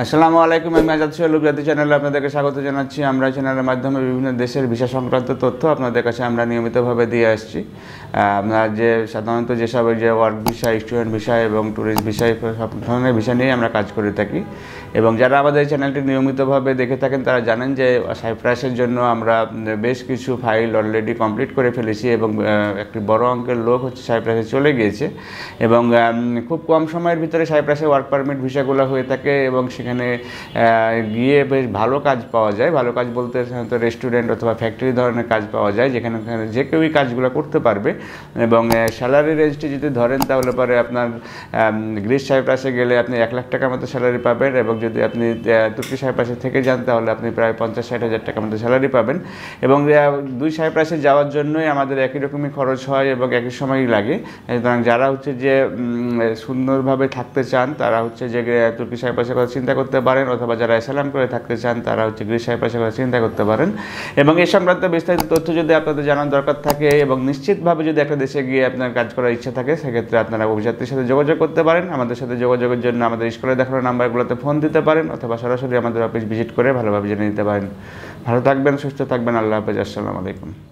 আসসালামু আলাইকুম, আমি আজাদ সোহেল চ্যানেলে আপনাদেরকে স্বাগত জানাচ্ছি। আমরা এই চ্যানেলের মাধ্যমে বিভিন্ন দেশের ভিসা সংক্রান্ত তথ্য আপনাদের কাছে আমরা নিয়মিতভাবে দিয়ে আসছি। আমরা যে সাধারণত যেসব যে ওয়ার্ক ভিসা স্টুডেন্ট ভিসা এবং ট্যুরিস্ট ভিসা সব ধরনের ভিসা নিয়েই আমরা কাজ করে থাকি। এবং যারা আমাদের চ্যানেলটি নিয়মিতভাবে দেখে থাকেন, তারা জানেন যে সাইপ্রাসের জন্য আমরা বেশ কিছু ফাইল অলরেডি কমপ্লিট করে ফেলেছি এবং একটি বড় অঙ্কের লোক হচ্ছে সাইপ্রাসে চলে গিয়েছে। এবং খুব কম সময়ের ভিতরে সাইপ্রাসে ওয়ার্ক পারমিট ভিসাগুলো হয়ে থাকে এবং সেখানে গিয়ে বেশ ভালো কাজ পাওয়া যায়। ভালো কাজ বলতে সাধারণত রেস্টুরেন্ট অথবা ফ্যাক্টরি ধরনের কাজ পাওয়া যায়, যেখানে যে কেউই কাজগুলো করতে পারবে। এবং স্যালারি রেঞ্জটি যদি ধরেন, তাহলে পরে আপনার গ্রিস সাইপ্রাসে গেলে আপনি এক লাখ টাকার মতো স্যালারি পাবেন এবং যদি আপনি তুর্কি সাইপ্রাসে থেকে যান, তাহলে আপনি প্রায় পঞ্চাশ, ষাট হাজার টাকার মতো স্যালারি পাবেন। এবং দুই সাইপ্রাসে যাওয়ার জন্যই আমাদের একই রকমই খরচ হয় এবং একই সময়ই লাগে। সুতরাং যারা হচ্ছে যে সুন্দরভাবে থাকতে চান, তারা হচ্ছে যে তুর্কি সাইপ্রাসের কথা চিন্তা করতে পারেন, অথবা যারা এসালাম করে থাকতে চান, তারা হচ্ছে গ্রিস সাইপ্রাসের কথা চিন্তা করতে পারেন। এবং এই সংক্রান্ত বিস্তারিত তথ্য যদি আপনাদের জানার দরকার থাকে এবং নিশ্চিতভাবে যদি একটা দেশে গিয়ে আপনার কাজ করার ইচ্ছা থাকে, সেক্ষেত্রে আপনারা অভিযাত্রীর সাথে যোগাযোগ করতে পারেন। আমাদের সাথে যোগাযোগের জন্য আমাদের স্কুলে দেখানো নাম্বারগুলোতে ফোন দিতে পারেন অথবা সরাসরি আমাদের অফিস ভিজিট করে ভালোভাবে জেনে নিতে পারেন। ভালো থাকবেন, সুস্থ থাকবেন, আল্লাহ হাফেজ, আসসালামু আলাইকুম।